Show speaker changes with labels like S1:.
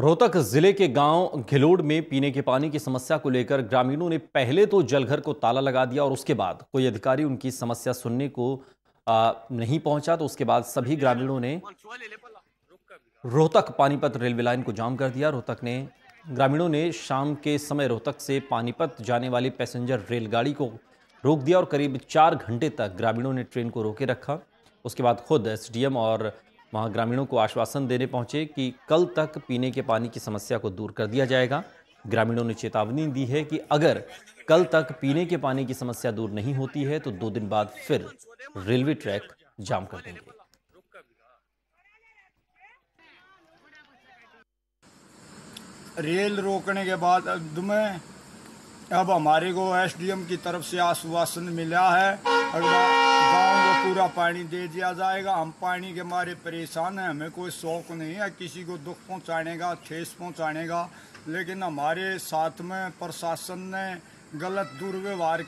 S1: रोहतक ज़िले के गाँव घिलोड़ में पीने के पानी की समस्या को लेकर ग्रामीणों ने पहले तो जलघर को ताला लगा दिया और उसके बाद कोई अधिकारी उनकी समस्या सुनने को आ, नहीं पहुँचा तो उसके बाद सभी ग्रामीणों ने रोहतक पानीपत रेलवे लाइन को जाम कर दिया। रोहतक ने ग्रामीणों ने शाम के समय रोहतक से पानीपत जाने वाली पैसेंजर रेलगाड़ी को रोक दिया और करीब चार घंटे तक ग्रामीणों ने ट्रेन को रोके रखा। उसके बाद खुद एसडीएम और वहाँ ग्रामीणों को आश्वासन देने पहुँचे कि कल तक पीने के पानी की समस्या को दूर कर दिया जाएगा। ग्रामीणों ने चेतावनी दी है कि अगर कल तक पीने के पानी की समस्या दूर नहीं होती है तो दो दिन बाद फिर रेलवे ट्रैक जाम कर देंगे।
S2: रेल रोकने के बाद में अब हमारे को एसडीएम की तरफ़ से आश्वासन मिला है। पूरा पानी दे दिया जाएगा। हम पानी के मारे परेशान हैं। हमें कोई शौक नहीं है। किसी को दुख पहुँचाने का, ठेस पहुँचाने का। लेकिन हमारे साथ में प्रशासन ने गलत दुर्व्यवहार